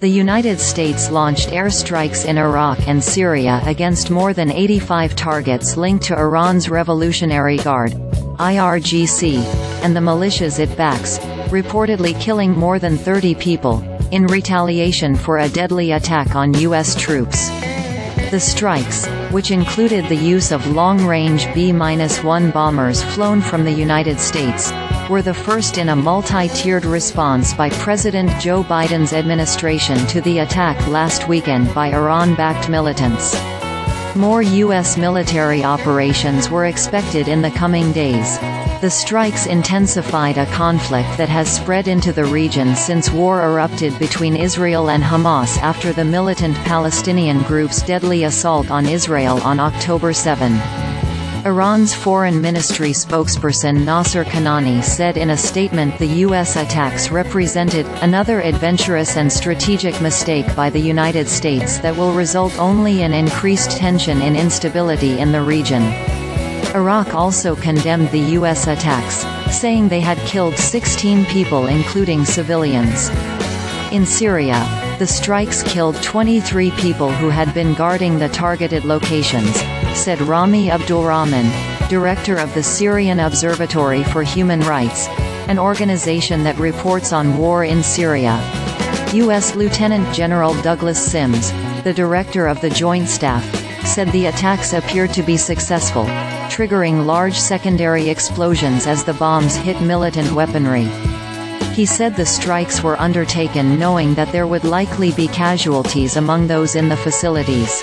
The United States launched airstrikes in Iraq and Syria against more than 85 targets linked to Iran's Revolutionary Guard IRGC, and the militias it backs, reportedly killing more than 30 people, in retaliation for a deadly attack on U.S. troops. The strikes, which included the use of long-range B-1 bombers flown from the United States, were the first in a multi-tiered response by President Joe Biden's administration to the attack last weekend by Iran-backed militants. More U.S. military operations were expected in the coming days. The strikes intensified a conflict that has spread into the region since war erupted between Israel and Hamas after the militant Palestinian group's deadly assault on Israel on October 7. Iran's foreign ministry spokesperson Nasser Kanaani said in a statement the U.S. attacks represented another adventurous and strategic mistake by the United States that will result only in increased tension and instability in the region. Iraq also condemned the U.S. attacks, saying they had killed 16 people including civilians. In Syria, the strikes killed 23 people who had been guarding the targeted locations, said Rami Abdulrahman, director of the Syrian Observatory for Human Rights, an organization that reports on war in Syria. U.S. Lieutenant General Douglas Sims, the director of the Joint Staff, said the attacks appeared to be successful, triggering large secondary explosions as the bombs hit militant weaponry. He said the strikes were undertaken knowing that there would likely be casualties among those in the facilities.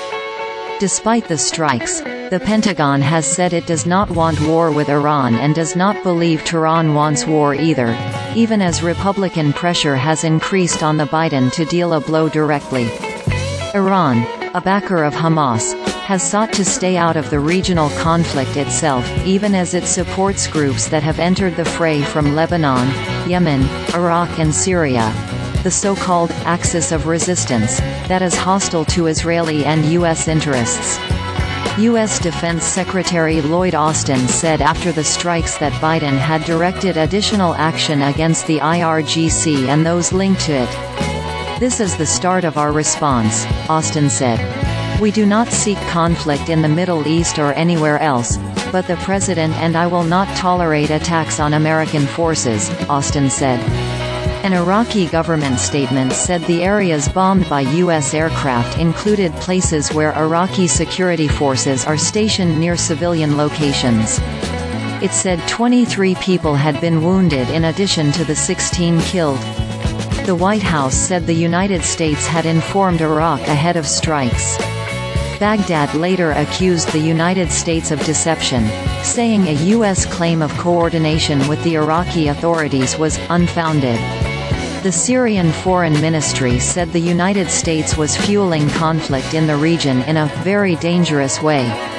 Despite the strikes, the Pentagon has said it does not want war with Iran and does not believe Tehran wants war either, even as Republican pressure has increased on the Biden to deal a blow directly. Iran, a backer of Hamas, has sought to stay out of the regional conflict itself, even as it supports groups that have entered the fray from Lebanon, Yemen, Iraq and Syria the so-called «axis of resistance», that is hostile to Israeli and U.S. interests. U.S. Defense Secretary Lloyd Austin said after the strikes that Biden had directed additional action against the IRGC and those linked to it. This is the start of our response, Austin said. We do not seek conflict in the Middle East or anywhere else, but the President and I will not tolerate attacks on American forces, Austin said. An Iraqi government statement said the areas bombed by U.S. aircraft included places where Iraqi security forces are stationed near civilian locations. It said 23 people had been wounded in addition to the 16 killed. The White House said the United States had informed Iraq ahead of strikes. Baghdad later accused the United States of deception, saying a U.S. claim of coordination with the Iraqi authorities was unfounded. The Syrian Foreign Ministry said the United States was fueling conflict in the region in a very dangerous way.